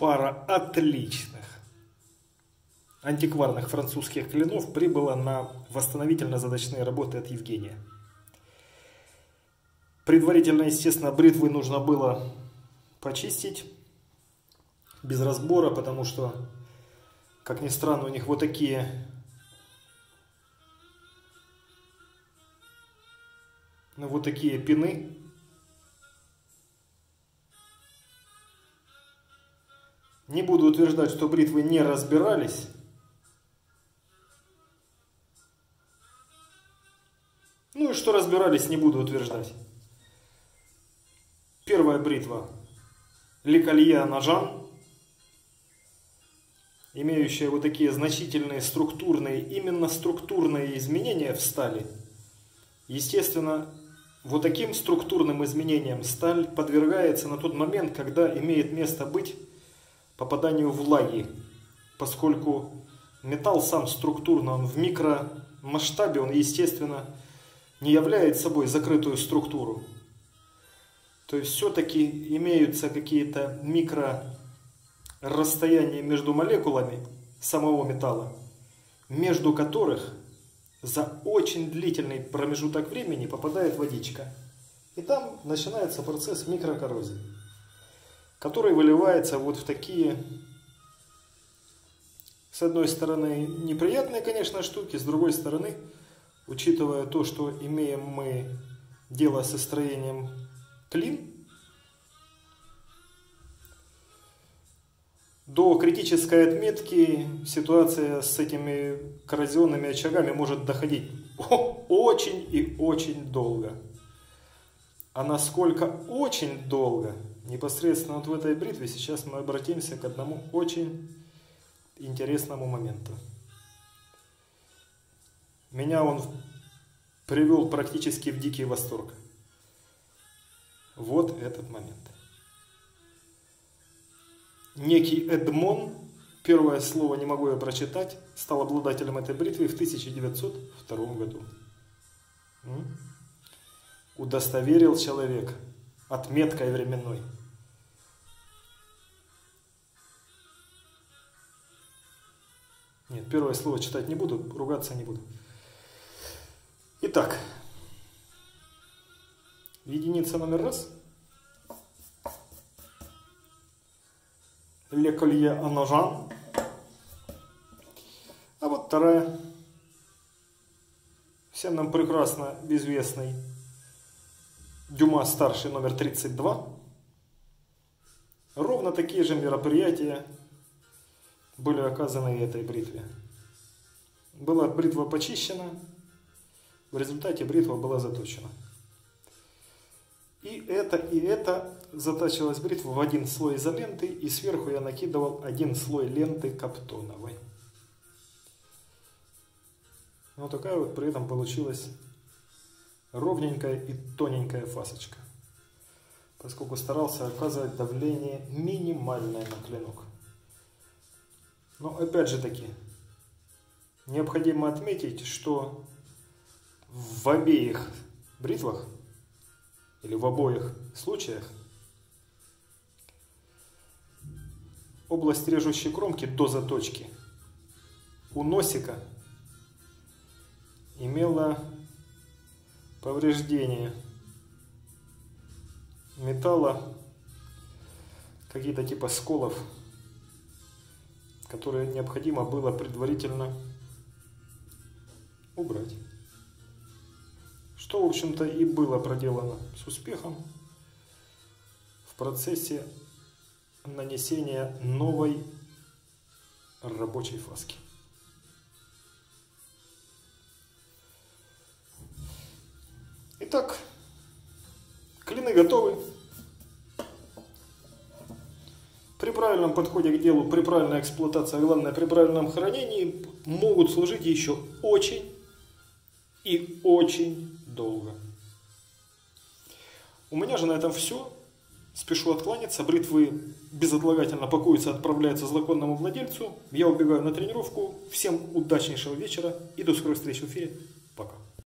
пара отличных антикварных французских клинов прибыла на восстановительно-задачные работы от Евгения. Предварительно, естественно, бритвы нужно было почистить без разбора, потому что, как ни странно, у них вот такие ну, вот такие пины. Не буду утверждать, что бритвы не разбирались. Ну и что разбирались, не буду утверждать. Первая бритва Лекалье Ножан, имеющая вот такие значительные структурные, именно структурные изменения в стали. Естественно, вот таким структурным изменениям сталь подвергается на тот момент, когда имеет место быть попаданию влаги, поскольку металл сам структурно, он в микромасштабе, он, естественно, не является собой закрытую структуру. То есть все-таки имеются какие-то микро расстояния между молекулами самого металла, между которых за очень длительный промежуток времени попадает водичка. И там начинается процесс микрокоррозии, который выливается вот в такие, с одной стороны, неприятные, конечно, штуки, с другой стороны, учитывая то, что имеем мы дело со строением клин, до критической отметки ситуация с этими коррозионными очагами может доходить очень и очень долго. А насколько очень долго, непосредственно вот в этой бритве, сейчас мы обратимся к одному очень интересному моменту. Меня он привел практически в дикий восторг. Вот этот момент. Некий Эдмон, первое слово не могу я прочитать, стал обладателем этой бритвы в 1902 году. Удостоверил человек отметкой временной. Нет, первое слово читать не буду, ругаться не буду. Итак, единица номер раз. Леколье Аножан. А вот вторая. Всем нам прекрасно известный Дюма старший номер 32. Ровно такие же мероприятия были оказаны этой бритве. Была бритва почищена, в результате бритва была заточена. И это, и это затачивалась бритва в один слой изоленты, и сверху я накидывал один слой ленты каптоновой. Вот такая вот при этом получилась ровненькая и тоненькая фасочка. Поскольку старался оказывать давление минимальное на клинок. Но опять же таки, необходимо отметить, что в обеих бритвах или в обоих случаях область режущей кромки до заточки у носика имела повреждение металла, какие-то типа сколов, которые необходимо было предварительно убрать. Что, в общем-то, и было проделано с успехом в процессе нанесения новой рабочей фаски. Итак, клины готовы. При правильном подходе к делу, при правильной эксплуатации, а главное при правильном хранении могут служить еще очень и очень долго. У меня же на этом все. Спешу откланяться. Бритвы безотлагательно пакуются, отправляются законному владельцу. Я убегаю на тренировку. Всем удачнейшего вечера и до скорой встречи в эфире.